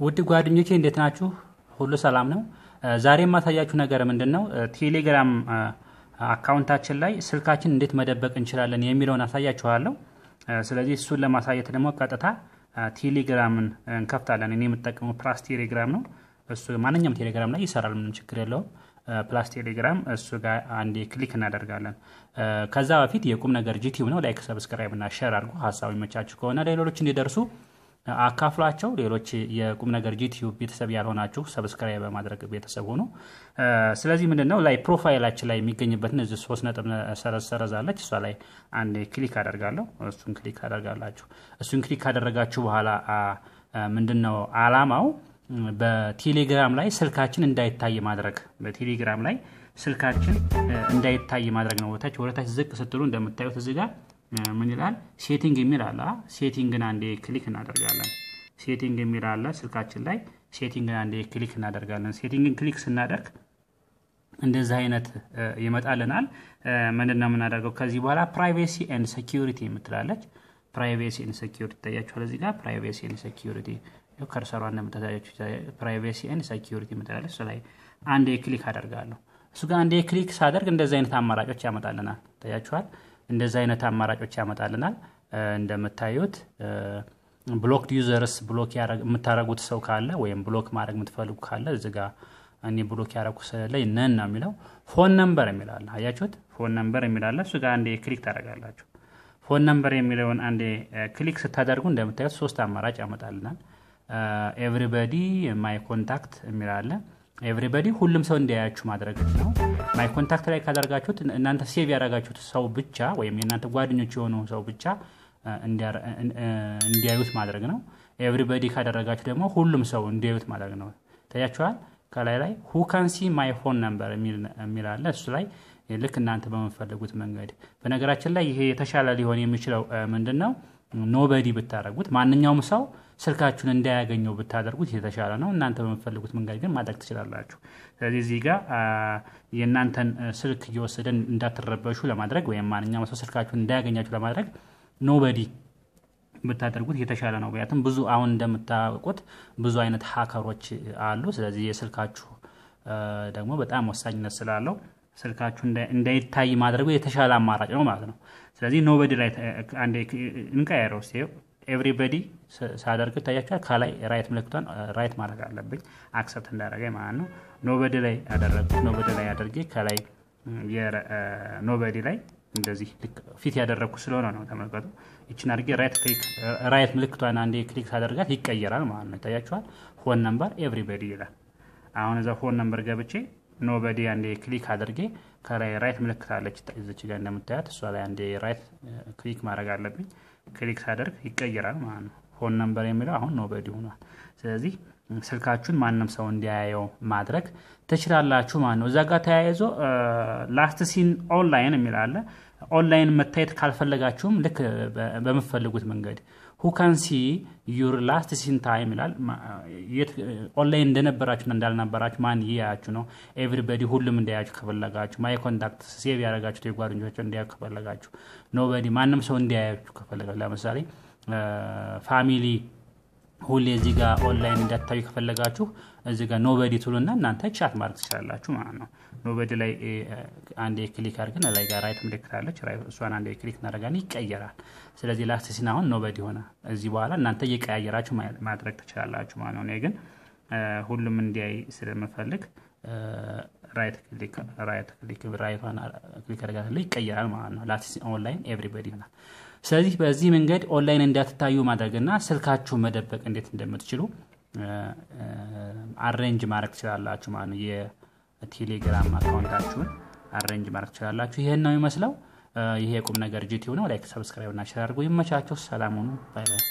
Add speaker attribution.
Speaker 1: ውድ ጓደኞቼ እንዴት ናችሁ? ሁሉ ሰላም ነው? ዛሬ የማሳያችሁ ነገር ምንድን ነው? ቴሌግራም አካውንታችን ላይ ስልካችን እንዴት መደበቅ እንችላለን የሚለውን አሳያችኋለሁ። ስለዚህ እሱን ለማሳየት ደግሞ ቀጥታ ቴሌግራምን እንከፍታለን። እኔ የምጠቀመው ፕላስ ቴሌግራም ነው። እሱ ማንኛውም ቴሌግራም ላይ ይሰራል፣ ምንም ችግር የለውም። ፕላስ ቴሌግራም እሱ ጋር አንዴ click እናደርጋለን። ከዛ በፊት የቁም ነገር ጂቱብ ነው። like፣ subscribe እና share አድርጉ ሀሳቡ ይመቻችሁ ከሆነ ሌሎች እንዲደርሱ አካፍሏቸው። ሌሎች የቁም ነገር ጂቱብ ቤተሰብ ያልሆናችሁ subscribe በማድረግ ቤተሰብ ሆኑ። ስለዚህ ምንድን ነው ላይ profile ኣችን ላይ የሚገኝበትን እዚህ ሶስት ነጥብ ሰረዛለች እሷ ላይ አንድ click አደርጋለሁ። እሱን click አደርጋላችሁ። እሱን click ካደረጋችሁ በኋላ ምንድን ነው አላማው በቴሌግራም ላይ ስልካችን እንዳይታይ ማድረግ በቴሌግራም ላይ ስልካችን እንዳይታይ ማድረግ ነው። ወደታች ወደታች ዝቅ ስትሉ እንደምታዩት እዚህ ጋር ምን ይላል? setting የሚል አለ። setting ን አንዴ click እናደርጋለን። setting የሚል አለ ስልካችን ላይ setting ን አንዴ click እናደርጋለን። setting ን click ስናደርግ እንደዚህ አይነት ይመጣልናል። ምንድን ነው የምናደርገው? ከዚህ በኋላ privacy and security የምትላለች። privacy and security ይታያችኋል እዚህ ጋር privacy and security cursor ኣ እንደምታሳያችሁ privacy and security የምትላለች። እሱ ላይ አንዴ click አደርጋለሁ። እሱ ጋር አንዴ click ሳደርግ እንደዚህ አይነት አማራጮች ያመጣልናል። ታያችኋል እንደዚህ አይነት አማራጮች ያመጣልናል። እንደምታዩት blocked users block የምታደርጉት ሰው ካለ ወይም block ማድረግ የምትፈልጉ ካለ እዚ ጋ እኔ block ያደረግኩ ስለሌለ none ነው የሚለው። phone number የሚላለ አያችሁት? phone number የሚላለ እሱ ጋር አንዴ click ታደርጋላችሁ። phone number የሚለውን አንዴ click ስታደርጉ እንደምታዩት ሶስት አማራጭ ያመጣልናል። everybody my contact የሚላለ everybody ሁሉም ሰው እንዲያያችሁ ማድረግ ነው። my contact ላይ ካደርጋችሁት እናንተ save ያደረጋችሁት ሰው ብቻ ወይም የእናንተ ጓደኞች የሆኑ ሰው ብቻ እንዲያዩት ማድረግ ነው። everybody ካደረጋችሁ ደግሞ ሁሉም ሰው እንዲያዩት ማድረግ ነው። ታያችኋል። ከላይ ላይ who can see my phone number የሚል አለ። እሱ ላይ ልክ እናንተ በምትፈልጉት መንገድ። በነገራችን ላይ ይሄ የተሻለ ሊሆን የሚችለው ምንድን ነው? nobody ብታደረጉት ማንኛውም ሰው ስልካችሁን እንዳያገኘው ብታደርጉት የተሻለ ነው። እናንተ በምትፈልጉት መንገድ ግን ማድረግ ትችላላችሁ። ስለዚህ እዚህ ጋር የእናንተን ስልክ እየወሰደን እንዳትረበሹ ለማድረግ ወይም ማንኛውም ሰው ስልካችሁን እንዳያገኛችሁ ለማድረግ nobody ብታደርጉት የተሻለ ነው። ምክንያቱም ብዙ አሁን እንደምታውቁት ብዙ አይነት hacker ኦች አሉ። ስለዚህ የስልካችሁ ደግሞ በጣም ወሳኝነት ስላለው ስልካችሁ እንዳይታይ ማድረጉ የተሻለ አማራጭ ነው ማለት ነው። ስለዚህ nobody ላይ እንቀያየረው ስ everybody ሳደርግ ይታያችኋል። ከላይ right ምልክቷን right ማድረግ አለብኝ accept እንዳደረገኝ ማለት ነው። nobody ላይ ያደረግኩት nobody ላይ አድርጌ ከላይ nobody ላይ እንደዚህ ፊት ያደረግኩ ስለሆነ ነው። ተመልከቱ። ይችን አድርጌ right ምልክቷን አንዴ click ሳደርጋት ይቀየራል ማለት ነው። ይታያችኋል። phone number everybody ይላል። አሁን እዛ phone number ገብቼ nobody አንዴ click አድርጌ ከላይ right ምልክት አለች እዚች ጋር እንደምታያት እሷ ላይ አንዴ right click ማድረግ አለብኝ። click ሳደርግ ይቀየራል ማለት ነው። phone number የሚለው አሁን nobody ሆኗል። ስለዚህ ስልካችሁን ማንም ሰው እንዲያየው ማድረግ ትችላላችሁ ማለት ነው። እዛ ጋር ተያይዞ last seen online የሚል አለ። ኦንላይን መታየት ካልፈለጋችሁም ልክ በምትፈልጉት መንገድ who can see your last seen time ይላል። ኦንላይን እንደነበራችሁና እንዳልነበራችሁ ማን ይያያችሁ ነው። everybody ሁሉም እንዲያያችሁ ከፈለጋችሁ፣ my contact save ያደረጋችሁ የጓደኞቻችሁ እንዲያዩ ከፈለጋችሁ፣ nobody ማንም ሰው እንዲያያችሁ ከፈለጋችሁ፣ ለምሳሌ family ሁሌ እዚህ ጋር ኦንላይን እንዳታዩ ከፈለጋችሁ እዚህ ጋር nobody ትሉና እናንተ chat ማድረግ ትችላላችሁ ማለት ነው። nobody ላይ አንዴ click አድርገን ላይ ጋር right ምልክት አለች። እሷን አንዴ click እናደርጋለን ይቀየራል። ስለዚህ last seen አሁን nobody ሆነ። እዚህ በኋላ እናንተ እየቀያየራችሁ ማድረግ ትችላላችሁ ማለት ነው። እኔ ግን ሁሉም እንዲያይ ስለምፈልግ right click right click right ኧን click አደርጋለሁ ይቀየራል ማለት ነው። last seen online everybody ይሆናል። ስለዚህ በዚህ መንገድ ኦንላይን እንዳትታዩ ማድረግና ስልካችሁ መደበቅ እንዴት እንደምትችሉ arrange ማድረግ ትችላላችሁ ማለት ነው። የቴሌግራም account ኣችሁን arrange ማድረግ ትችላላችሁ። ይሄን ነው የሚመስለው። ይሄ የቁም ነገር ጂቱብ ነው። like፣ subscribe እና share አድርጉ። ይመቻችሁ። ሰላም ሁኑ። bye bye።